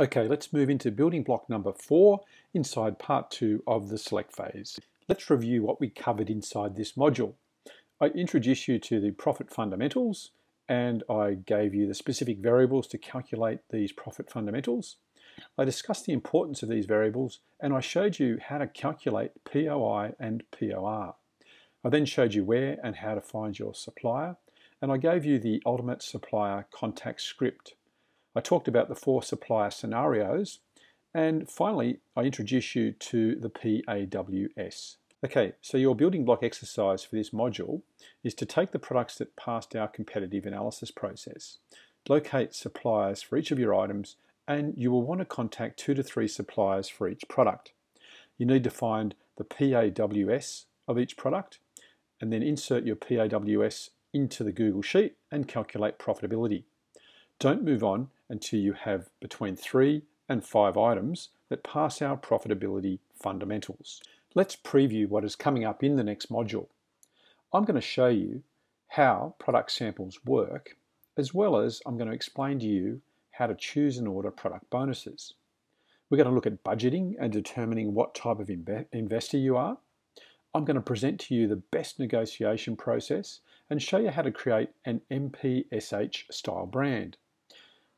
Okay, let's move into building block number four inside part two of the select phase. Let's review what we covered inside this module. I introduced you to the profit fundamentals and I gave you the specific variables to calculate these profit fundamentals. I discussed the importance of these variables and I showed you how to calculate POI and POR. I then showed you where and how to find your supplier and I gave you the ultimate supplier contact script. I talked about the four supplier scenarios and finally I introduce you to the PAWS. Okay, so your building block exercise for this module is to take the products that passed our competitive analysis process, locate suppliers for each of your items, and you will want to contact two to three suppliers for each product. You need to find the PAWS of each product and then insert your PAWS into the Google Sheet and calculate profitability. Don't move on until you have between three and five items that pass our profitability fundamentals. Let's preview what is coming up in the next module. I'm going to show you how product samples work, as well as I'm going to explain to you how to choose and order product bonuses. We're going to look at budgeting and determining what type of investor you are. I'm going to present to you the best negotiation process and show you how to create an MPSH style brand.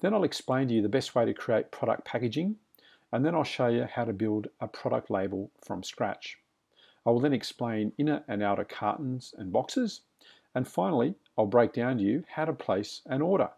Then I'll explain to you the best way to create product packaging and then I'll show you how to build a product label from scratch. I will then explain inner and outer cartons and boxes, and finally I'll break down to you how to place an order.